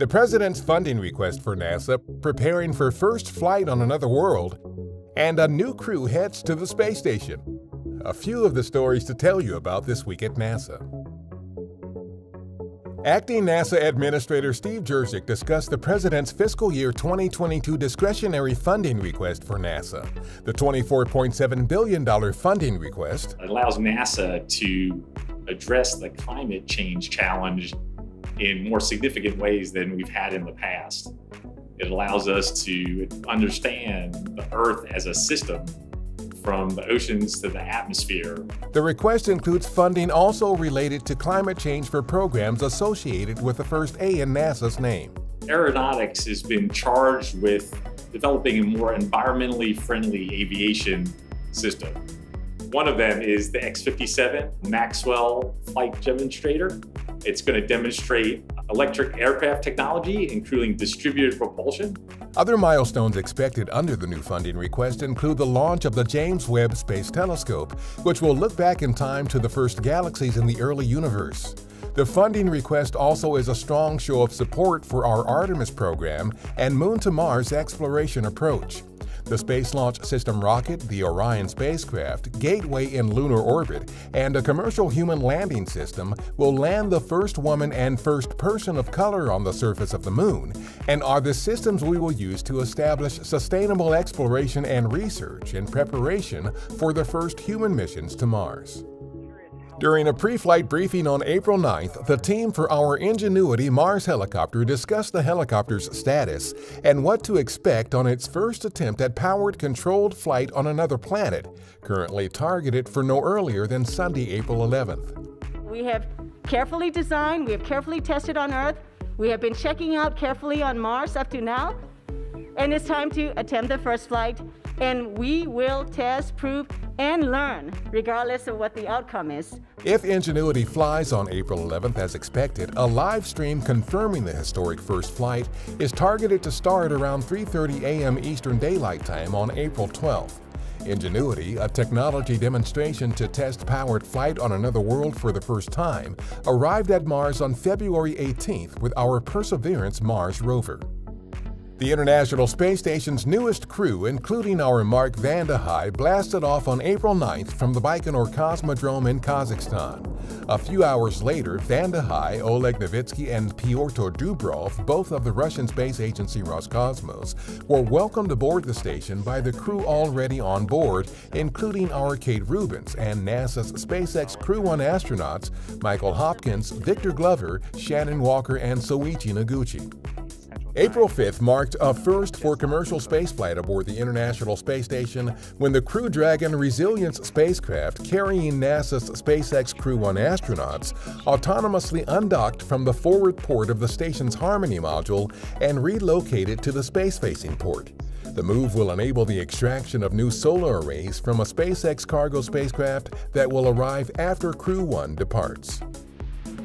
The president's funding request for NASA preparing for first flight on another world, and a new crew heads to the space station. A few of the stories to tell you about this week at NASA. Acting NASA Administrator Steve Jurczyk discussed the President's fiscal year 2022 discretionary funding request for NASA. The $24.7 billion funding request allows NASA to address the climate change challenge in more significant ways than we've had in the past. It allows us to understand the Earth as a system from the oceans to the atmosphere. The request includes funding also related to climate change for programs associated with the first A in NASA's name. Aeronautics has been charged with developing a more environmentally friendly aviation system. One of them is the X-57 Maxwell Flight Demonstrator. It's going to demonstrate electric aircraft technology, including distributed propulsion. Other milestones expected under the new funding request include the launch of the James Webb Space Telescope, which will look back in time to the first galaxies in the early universe. The funding request also is a strong show of support for our Artemis program and Moon to Mars exploration approach. The Space Launch System rocket, the Orion spacecraft, gateway in lunar orbit, and a commercial human landing system will land the first woman and first person of color on the surface of the Moon, and are the systems we will use to establish sustainable exploration and research in preparation for the first human missions to Mars. During a pre-flight briefing on April 9th, the team for our Ingenuity Mars helicopter discussed the helicopter's status and what to expect on its first attempt at powered controlled flight on another planet, currently targeted for no earlier than Sunday, April 11th. We have carefully designed, we have carefully tested on Earth, we have been checking out carefully on Mars up to now, and it's time to attempt the first flight, and we will test, prove, and learn, regardless of what the outcome is. If Ingenuity flies on April 11th as expected, a live stream confirming the historic first flight is targeted to start around 3.30 a.m. Eastern Daylight Time on April 12th. Ingenuity, a technology demonstration to test powered flight on another world for the first time, arrived at Mars on February 18th with our Perseverance Mars rover. The International Space Station's newest crew, including our Mark Vande Hei, blasted off on April 9th from the Baikonur Cosmodrome in Kazakhstan. A few hours later, Vande Hei, Oleg Novitsky, and Pyotr Dubrov, both of the Russian space agency Roscosmos, were welcomed aboard the station by the crew already on board, including our Kate Rubins and NASA's SpaceX Crew 1 astronauts Michael Hopkins, Victor Glover, Shannon Walker, and Soichi Noguchi. April 5th marked a first for commercial spaceflight aboard the International Space Station when the Crew Dragon Resilience spacecraft carrying NASA's SpaceX Crew 1 astronauts autonomously undocked from the forward port of the station's Harmony module and relocated to the space-facing port. The move will enable the extraction of new solar arrays from a SpaceX cargo spacecraft that will arrive after Crew 1 departs.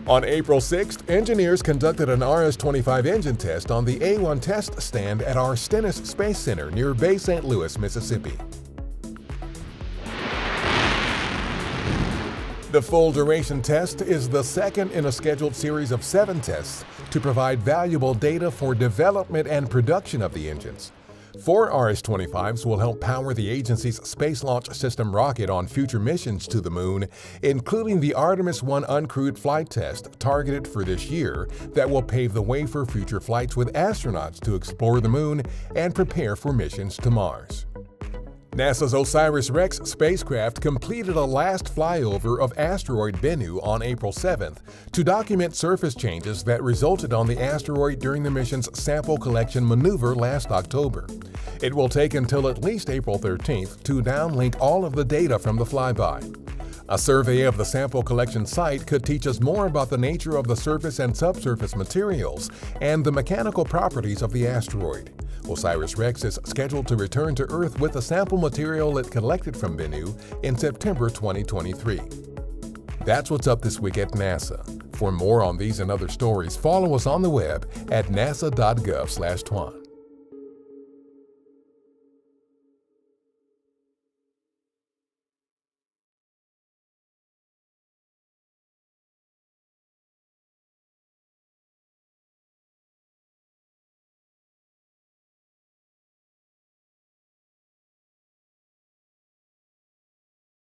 On April 6th, engineers conducted an RS-25 engine test on the A-1 test stand at our Stennis Space Center near Bay St. Louis, Mississippi. The full duration test is the second in a scheduled series of seven tests to provide valuable data for development and production of the engines. Four RS-25s will help power the agency's Space Launch System rocket on future missions to the Moon, including the Artemis 1 uncrewed flight test targeted for this year that will pave the way for future flights with astronauts to explore the Moon and prepare for missions to Mars. NASA's OSIRIS-REx spacecraft completed a last flyover of asteroid Bennu on April 7th to document surface changes that resulted on the asteroid during the mission's sample collection maneuver last October. It will take until at least April 13th to downlink all of the data from the flyby. A survey of the sample collection site could teach us more about the nature of the surface and subsurface materials and the mechanical properties of the asteroid. OSIRIS-REx is scheduled to return to Earth with the sample material it collected from Bennu in September 2023. That's what's up this week at NASA. For more on these and other stories, follow us on the web at nasa.gov/twan.